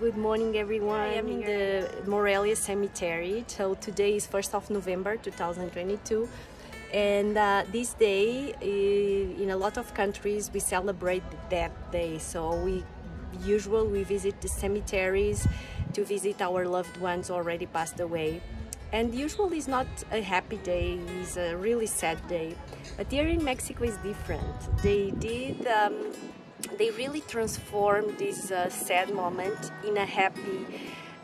Good morning everyone. I am in the Morelia Cemetery. So today is 1st of November 2022 and uh, this day in a lot of countries we celebrate that day. So we usually we visit the cemeteries to visit our loved ones already passed away. And usually it's not a happy day, it's a really sad day. But here in Mexico is different. They did um, they really transform this uh, sad moment in a happy,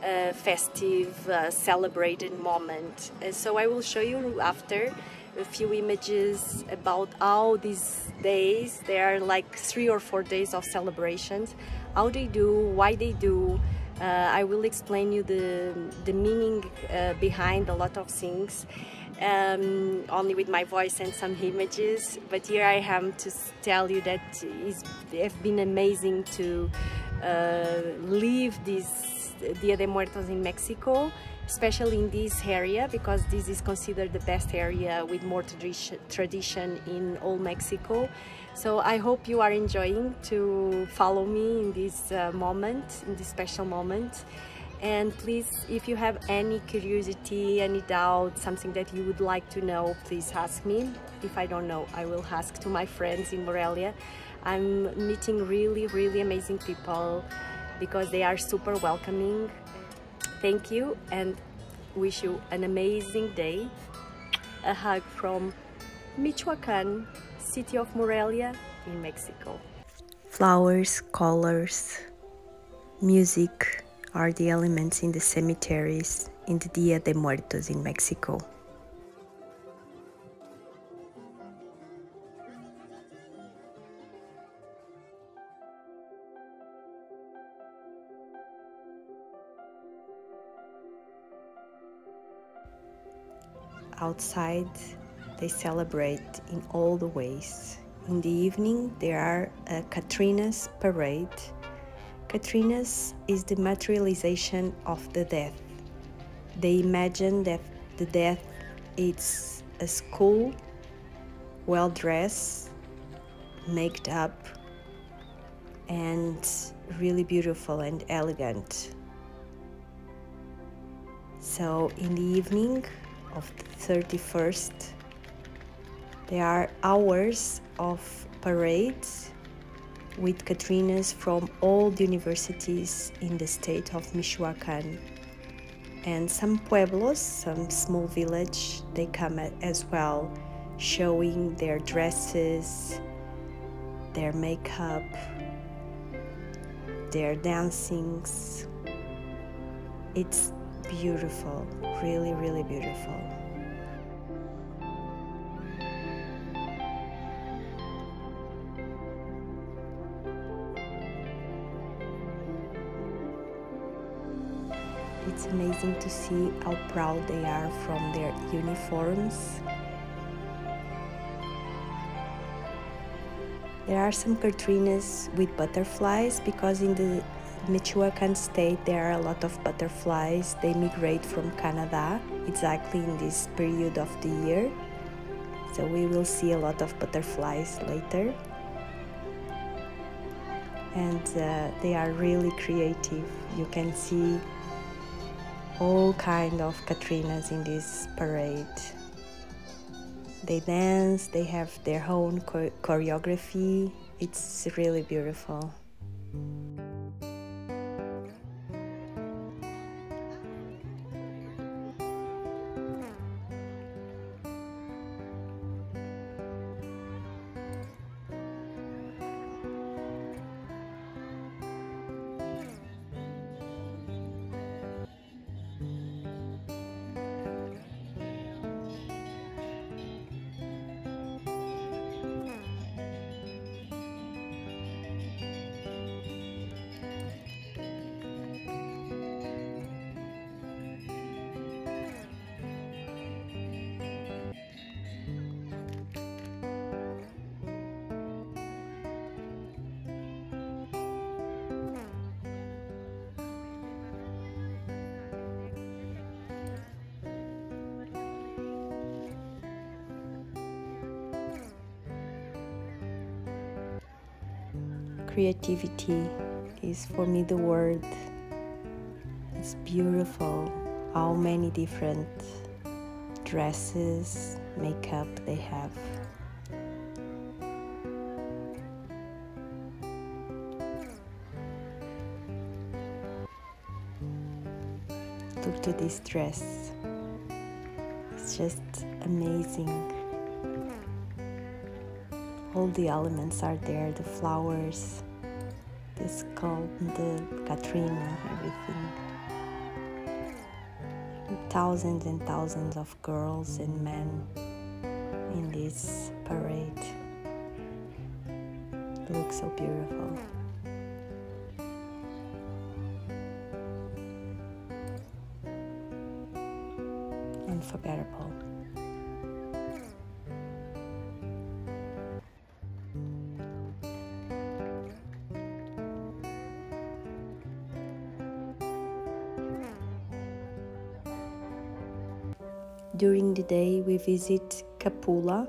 uh, festive, uh, celebrated moment. so I will show you after a few images about how these days, there are like three or four days of celebrations, how they do, why they do. Uh, I will explain you the, the meaning uh, behind a lot of things um, only with my voice and some images. But here I am to tell you that it's have been amazing to uh, live this Dia de Muertos in Mexico, especially in this area because this is considered the best area with more tradition, tradition in all Mexico. So I hope you are enjoying to follow me in this uh, moment, in this special moment and please if you have any curiosity any doubt something that you would like to know please ask me. If I don't know I will ask to my friends in Morelia. I'm meeting really really amazing people because they are super welcoming. Thank you and wish you an amazing day. A hug from Michoacan city of Morelia in Mexico. Flowers colors music are the elements in the cemeteries in the Dia de Muertos in Mexico. Outside, they celebrate in all the ways. In the evening, there are a Catrinas parade Catrinas is the materialization of the death. They imagine that the death is a school, well dressed, made up, and really beautiful and elegant. So, in the evening of the 31st, there are hours of parades with Catrinas from all the universities in the state of Michoacan. And some pueblos, some small village, they come as well, showing their dresses, their makeup, their dancings. It's beautiful, really, really beautiful. It's amazing to see how proud they are from their uniforms. There are some Catrinas with butterflies because in the Michoacan state there are a lot of butterflies. They migrate from Canada exactly in this period of the year. So we will see a lot of butterflies later. And uh, they are really creative. You can see all kind of Catrinas in this parade. They dance, they have their own choreography. It's really beautiful. Creativity, is for me the word. It's beautiful how many different dresses, makeup they have. Look to this dress. It's just amazing. All the elements are there the flowers, the skull, the Catrina, everything. Thousands and thousands of girls and men in this parade. It looks so beautiful. Unforgettable. During the day, we visit Capula.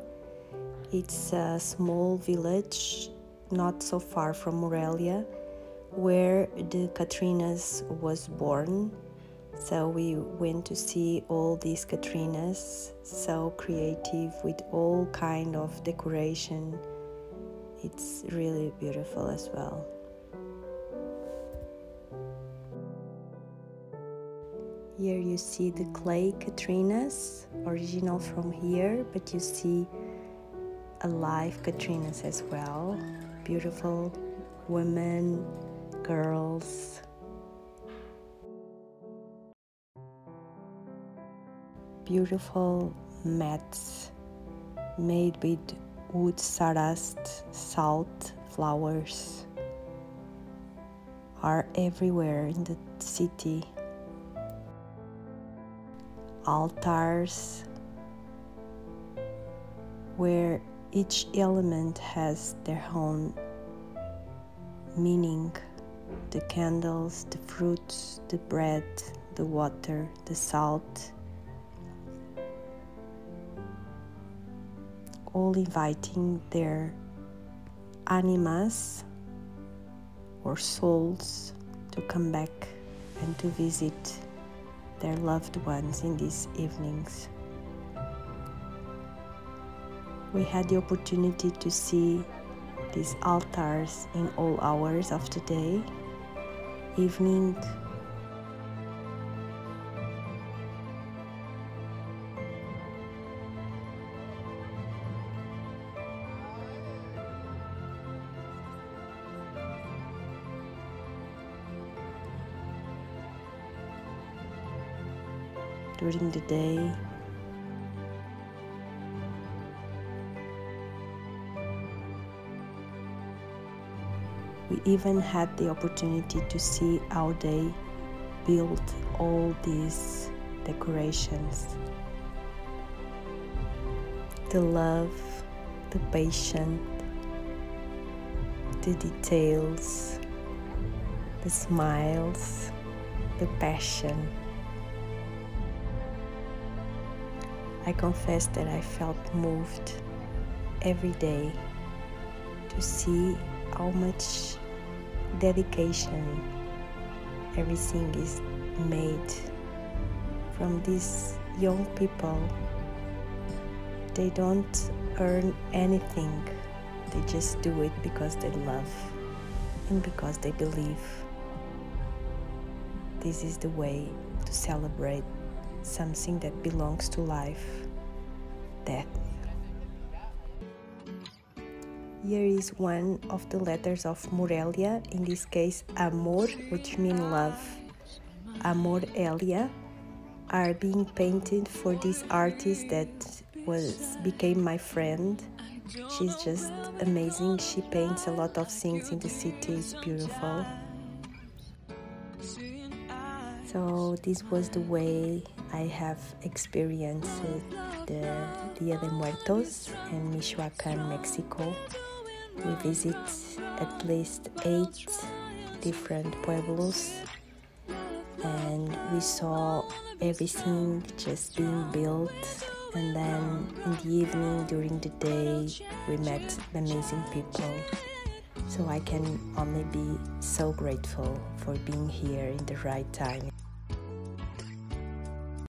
It's a small village not so far from Morelia where the Catrinas was born. So we went to see all these Catrinas, so creative with all kind of decoration. It's really beautiful as well. Here you see the clay Catrinas, original from here, but you see alive Catrinas as well. Beautiful women, girls. Beautiful mats made with wood sawdust, salt, flowers are everywhere in the city altars where each element has their own meaning. The candles, the fruits, the bread, the water, the salt, all inviting their animas or souls to come back and to visit their loved ones in these evenings. We had the opportunity to see these altars in all hours of the day, evening, during the day. We even had the opportunity to see how they built all these decorations. The love, the patience, the details, the smiles, the passion. I confess that I felt moved every day to see how much dedication everything is made from these young people. They don't earn anything, they just do it because they love and because they believe. This is the way to celebrate something that belongs to life death. Here is one of the letters of Morelia, in this case, Amor, which means love. Amor Elia are being painted for this artist that was became my friend. She's just amazing. She paints a lot of things in the city. It's beautiful. So this was the way I have experienced the Dia de Muertos in Michoacan, Mexico. We visit at least eight different pueblos and we saw everything just being built and then in the evening during the day we met amazing people So I can only be so grateful for being here in the right time.